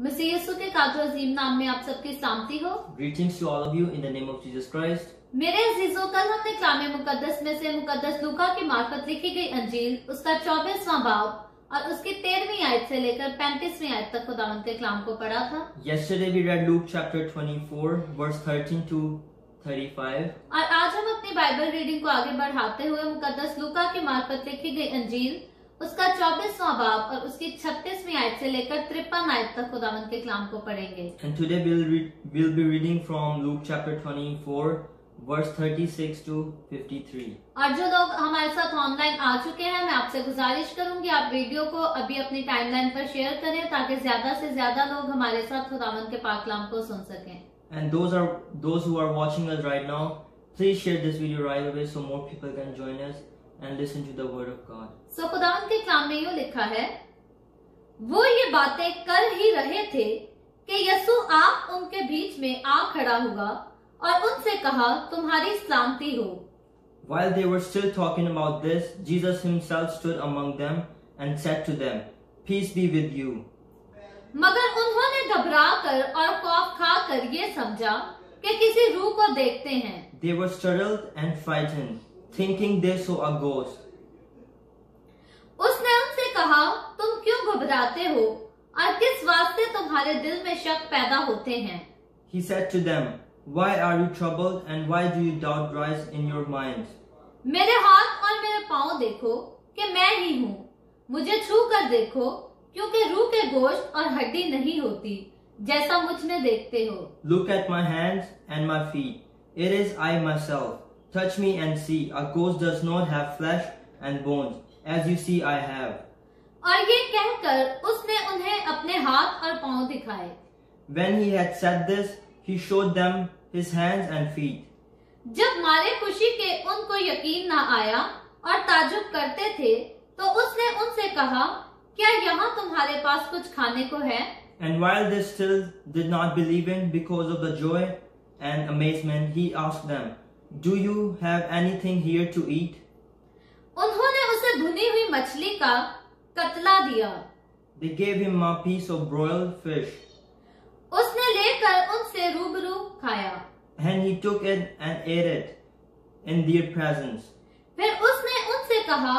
मसीह यीशु के कादो अजीम नाम में आप सबकी सलामती हो Greetings to all of you in the name of Jesus Christ. मेरे अजीजों कल हमने कलाम मुकद्दस में से मुकद्दस लूका की मार्फत लिखी गई अंजील उसका चौबीसवा बाब और उसकी तेरहवीं आयत से लेकर पैंतीसवीं आयत तक खुदावन के कलाम को पढ़ा था Yesterday we read Luke chapter 24, verse 13 to 35. और आज हम अपनी बाइबल रीडिंग को आगे बढ़ाते हुए मुकद्दस लूका की मार्फत लिखी गई अंजील उसका चौबीसवा बाब और उसकी छत्तीसवीं आयत से लेकर तिरपन आयत तक खुदावंत के कलाम को पढ़ेंगे। और जो लोग हमारे साथ ऑनलाइन आ चुके हैं मैं आपसे गुजारिश करूँगी आप वीडियो को अभी अपने टाइम लाइन पर शेयर करें ताकि ज़्यादा से ज़्यादा लोग हमारे साथ खुदावंत के पाक कलाम को सुन सके। And those are those who are watching us right now please share this video right away and listen to the word of God. सो खुदावन के कलाम में यूँ लिखा है वो ये बातें कर ही रहे थे कि यसु आप उनके बीच में आ खड़ा हुआ और उनसे कहा तुम्हारी सलामती हो While they were still talking about this, Jesus himself stood among them and said to them, Peace be with you. मगर उन्होंने घबरा कर और खौफ खाकर ये समझा कि किसी रूह को देखते हैं They were startled and frightened, thinking they saw a ghost. उसने उनसे कहा तुम क्यों घबराते हो? और किस वास्ते तुम्हारे दिल में शक पैदा होते हैं? He said to them, why are you troubled and why do you doubt rise in your minds? मेरे हाथ और मेरे पाँव देखो कि मैं ही हूँ। मुझे छू कर देखो क्योंकि रूह के गोश्त और हड्डी नहीं होती जैसा मुझमें देखते हो। Look at my hand and my feet it is I myself Touch me and see. A ghost does not have flesh and bones, as you see I have. और ये कहकर उसने उन्हें अपने हाथ और पाँव दिखाए When he had said this, he showed them his hands and feet. जब मारे खुशी के उनको यकीन न आया और ताजुब करते थे तो उसने उनसे कहा क्या यहाँ तुम्हारे पास कुछ खाने को है And while they still did not believe in because of the joy and amazement, he asked them, Do you have anything here to eat? उन्होंने उसे भुनी हुई मछली का कतला दिया They gave him a piece of broiled fish, उसने लेकर उनसे रूबरू खाया and he took it and ate it in their presence. फिर उसने उनसे कहा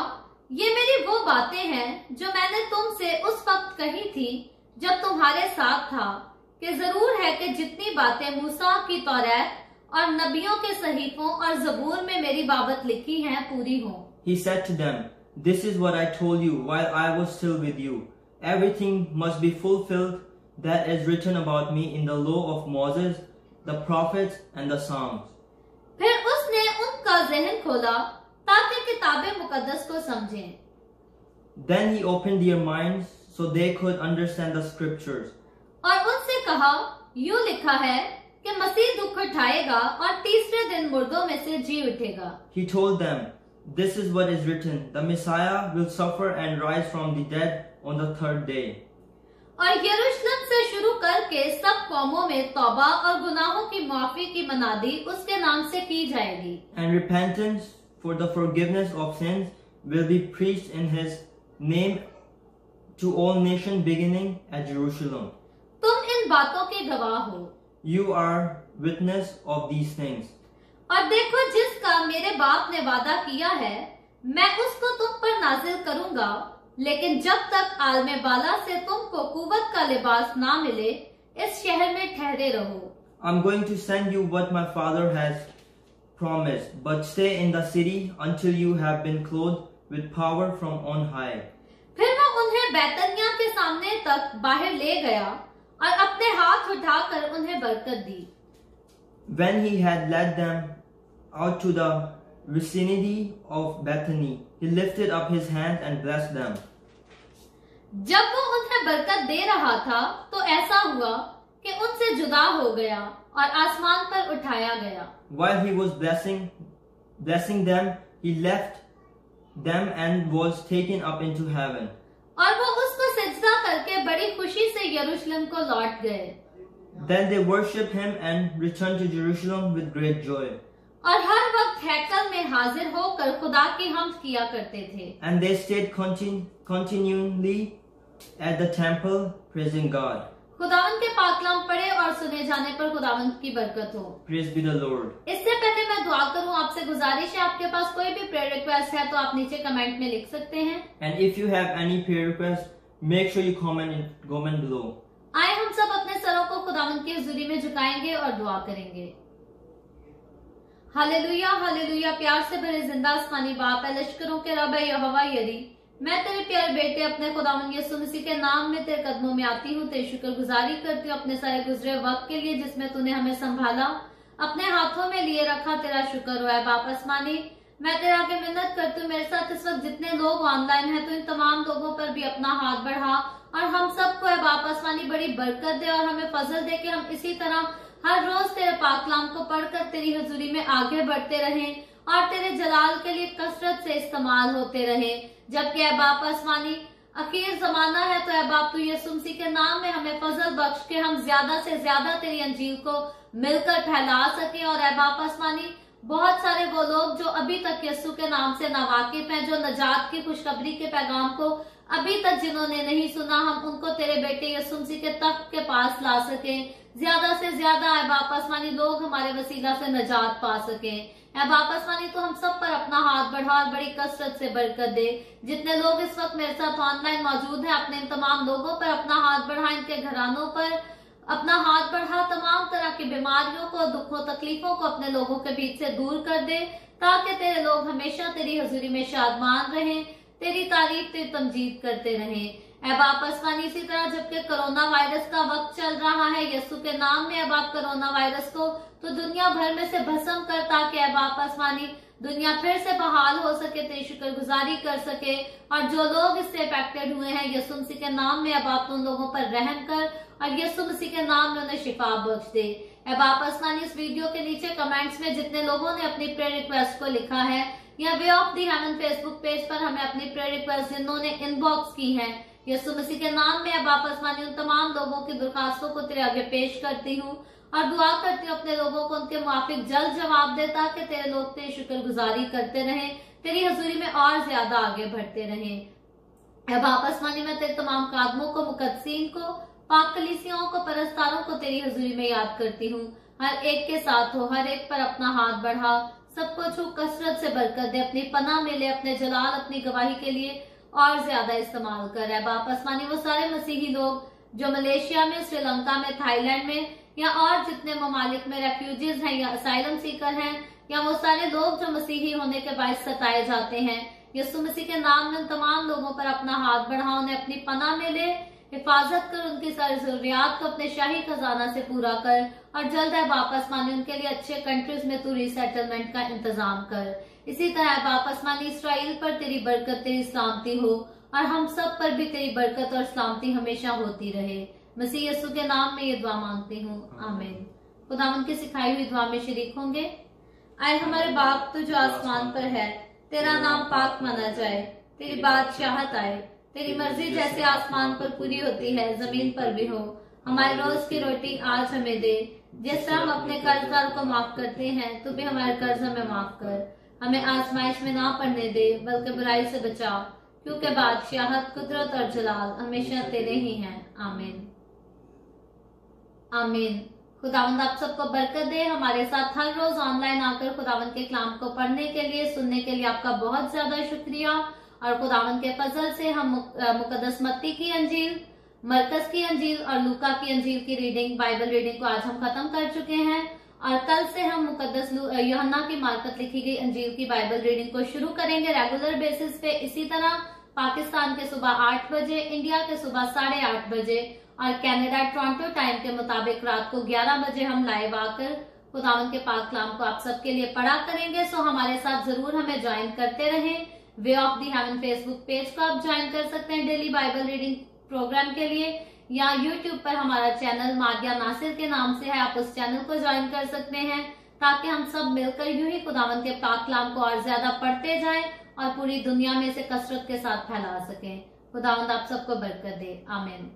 ये मेरी वो बातें हैं जो मैंने तुमसे उस वक्त कही थी जब तुम्हारे साथ था कि ज़रूर है कि जितनी बातें मूसा की तौरात और नबियों के सहीफों और जबूर में मेरी बाबत लिखी है पूरी हो। He said them this is what I told you while I was still with you everything must be fulfilled that is written about me in the law of Moses the prophet and the song फिर उसने उनका जहन खोला ताकि किताबें मुकदस को समझे। Then he open their mind so they could understand the scriptures और उनसे कहा यू लिखा है कि मसीह दुख उठाएगा और तीसरे दिन मुर्दों में से जी उठेगा He told them, This is what is written The Messiah will suffer and rise from the dead on the third day. और यरूशलेम से शुरू करके सब कौमों में तौबा और गुनाहों की माफ़ी की मनादी उसके नाम से की जाएगी And repentance for the forgiveness of sins will be preached in his name to all nations beginning at Jerusalem. तुम इन बातों के गवाह हो you are witness of these things और देखो जिसका मेरे बाप ने वादा किया है मैं उसको तुम पर नाजिल करूँगा। लेकिन जब तक आलम बाला से तुमको कुवत का लिबास ना मिले इस शहर में ठहरे रहो। I am going to send you what my father has promise but stay in दिटी until you have been clothe with power from on high फिर मैं उन्हें बैतनिया के सामने तक बाहर ले गया। और अपने हाथ उठाकर उन्हें बरकत दी When he had led them out to the vicinity of Bethany, he lifted up his hand and blessed them. जब वो उन्हें बरकत दे रहा था तो ऐसा हुआ कि उनसे जुदा हो गया और आसमान पर उठाया गया While he was blessing, blessing them, he left them and was taken up into heaven. और वो करके बड़ी खुशी से यरूशलेम को लौट गए Then they worshipped him and returned to Jerusalem with great joy. और हर वक्त हैकल में हाजिर होकर खुदा की हम किया करते थे And they stayed continu- continually at the temple praising God. खुदावन के पाकलाम पढ़े और सुने जाने पर खुदावन की बरकत हो Praise be the Lord. इससे पहले मैं दुआ करूँ आपसे गुजारिश है आपके पास कोई भी प्रेयर रिक्वेस्ट है तो आप नीचे कमेंट में लिख सकते हैं And if you have any prayer request, sure you comment in, comment below. आए हम सब अपने सरों को खुदावन की हजूरी में झुकाएँगे और दुआ करेंगे। Hallelujah hallelujah. प्यार से भरे ज़िंदा आसमानी बाप है। लश्करों के रब है यहोवा यरी। मैं तेरे प्यारे बेटे, अपने खुदावन यीशु मसीह के नाम में तेरे कदमों में आती हूँ। तेरी शुक्रगुजारी करती हूँ अपने सारे गुजरे वक्त के लिए जिसमें तूने हमें संभाला। अपने हाथों में लिए रखा तेरा शुक्र हुआ है बाप आसमानी मैं तेरे आगे मिन्नत करती हूँ, मेरे साथ इस वक्त जितने लोग ऑनलाइन हैं तो इन तमाम लोगों पर भी अपना हाथ बढ़ा और हम सबको है बाप आसमानी बड़ी बरकत दे और हमें फजल दे कि हम इसी तरह हर रोज तेरे पाकलाम को पढ़कर तेरी हजूरी में आगे बढ़ते रहें और तेरे जलाल के लिए कसरत से इस्तेमाल होते रहे। जबकि है बाप आसमानी अखीर जमाना है तो बाप तू यीशु मसीह के नाम में हमें फजल बख्श के हम ज़्यादा से ज़्यादा तेरी अंजील को मिलकर फैला सके और है बाप आसमानी बहुत सारे वो लोग जो अभी तक यस्सु के नाम से नावाकिफ हैं, जो नजात की खुशखबरी के पैगाम को अभी तक जिन्होंने नहीं सुना, हम उनको तेरे बेटे यस्सु मसीह के तख्त के पास ला सके। ज़्यादा से ज़्यादा है बाप आसमानी लोग हमारे वसीला से नजात पा सके। बाप आसमानी तो हम सब पर अपना हाथ बढ़ा और बड़ी कसरत से बरकत दे। जितने लोग इस वक्त मेरे साथ ऑनलाइन मौजूद हैं, अपने इन तमाम लोगों पर अपना हाथ बढ़ा, इनके घरानों पर अपना हाथ बढ़ा, तमाम तरह की बीमारियों को, दुखों, तकलीफों को अपने लोगों के बीच से दूर कर दे, ताकि तेरे लोग हमेशा तेरी हजूरी में शादमान रहें, तेरी तारीफ़ तेरी तमजीद करते रहें। अब आप आसमानी इसी तरह जबकि कोरोना वायरस का वक्त चल रहा है यस्सु के नाम में अब आप कोरोना वायरस को तो दुनिया भर में से भस्म कर, ताकि अब आप आसमानी दुनिया फिर से बहाल हो सके, तेरी शुक्रगुजारी कर सके। और जो लोग इससे इफेक्टेड हुए हैं यसु मसीह के नाम में अब आप उन लोगों पर रहम कर और यसु मसीह के नाम में उन्हें शिफा बख्श दे। अब आप आसमानी इस वीडियो के नीचे कमेंट्स में जितने लोगों ने अपनी प्रेयर रिक्वेस्ट को लिखा है, या Way of the Heaven Facebook page पर हमें अपनी प्रेयर रिक्वेस्ट जिन्होंने इनबॉक्स की है यसु मसीह के नाम में अब आप आसमानी उन तमाम लोगों की दरखास्तों को तेरे आगे पेश करती हूँ, और दुआ करती हूँ अपने लोगों को उनके मुआफिक जल्द जवाब दे ताकि तेरे लोग तेरी शुक्रगुजारी करते रहे, तेरी हजूरी में और ज़्यादा आगे बढ़ते रहे। अब आप आसमानी में तेरे तमाम कादमों को मुकदसीन को पाक कलीसियाओं को, परस्तारों को तेरी हजूरी में याद करती हूँ। हर एक के साथ हो, हर एक पर अपना हाथ बढ़ा। सबको छू, कसरत से बरकत दे, अपनी पना में ले, अपने जलाल, अपनी गवाही के लिए और ज़्यादा इस्तेमाल कर। रहा बाप आसमानी वो सारे मसीही लोग जो मलेशिया में, श्रीलंका में, थाईलैंड में, या और जितने ममालिक में रेफ्यूजीज हैं, या असाइलम सीकर हैं, या वो सारे लोग जो मसीही होने के बायस सताए जाते हैं यसु मसीह के नाम में तमाम लोगों पर अपना हाथ बढ़ा, उन्हें अपनी पना में ले हिफाजत कर उनकी सारी जरूरियात को अपने शाही खजाना से पूरा कर और जल्द है वापस मानी उनके लिए अच्छे कंट्रीज़ में तू रिसेटलमेंट का इंतज़ाम कर। इसी तरह वापस मानी इसराइल पर तेरी बरकत, तेरी सलामती हो और हम सब पर भी तेरी बरकत और सलामती हमेशा होती रहे। मसीह यसु के नाम में ये दुआ मांगती हूँ। आमिर खुदा की सिखाई हुई दुआ में शरीक होंगे। आए हमारे बाप तो जो आसमान पर है। तेरा नाम पाक माना जाए। तेरी बादशाहत आए। तेरी मर्ज़ी जैसे आसमान पर पूरी होती है, ज़मीन पर भी हो। हमारे रोज की रोटी आज हमें दे। जिस तरह हम अपने कर्जदार को माफ़ करते हैं तो भी हमारे कर्ज हमें माफ़ कर। हमें आजमाइश में ना पड़ने दे, बल्कि बुराई से बचा क्योंकि बादशाहत कुदरत और जलाल हमेशा तेरे ही हैं। आमीन। आमीन। खुदावंद आप सबको बरकत दे। हमारे साथ हर रोज ऑनलाइन आकर खुदावंद के कलाम को पढ़ने के लिए, सुनने के लिए आपका बहुत ज़्यादा शुक्रिया। और खुदावन के फजल से हम मुकदस मत्ती की अंजील, मरकज की अंजील और लूका की अंजील की रीडिंग बाइबल रीडिंग को आज हम खत्म कर चुके हैं। और कल से हम मुकदस योहन्ना की मार्कत लिखी गई अंजील की बाइबल रीडिंग को शुरू करेंगे रेगुलर बेसिस पे। इसी तरह पाकिस्तान के सुबह आठ बजे, इंडिया के सुबह साढ़े आठ बजे और कनाडा टोरंटो टाइम के मुताबिक रात को ग्यारह बजे हम लाइव आकर खुदावन के पाक कलाम को आप सबके लिए पढ़ा करेंगे। सो हमारे साथ ज़रूर हमें ज्वाइन करते रहें। Way of the Heaven Facebook page को आप ज्वाइन कर सकते हैं डेली बाइबल रीडिंग प्रोग्राम के लिए, या यूट्यूब पर हमारा चैनल मारिया नासिर के नाम से है, आप उस चैनल को ज्वाइन कर सकते हैं, ताकि हम सब मिलकर यूँ ही खुदावन के पाकलाम को और ज़्यादा पढ़ते जाए और पूरी दुनिया में इसे कसरत के साथ फैला सकें। खुदावंद आप सबको बरकत दे। आमीन।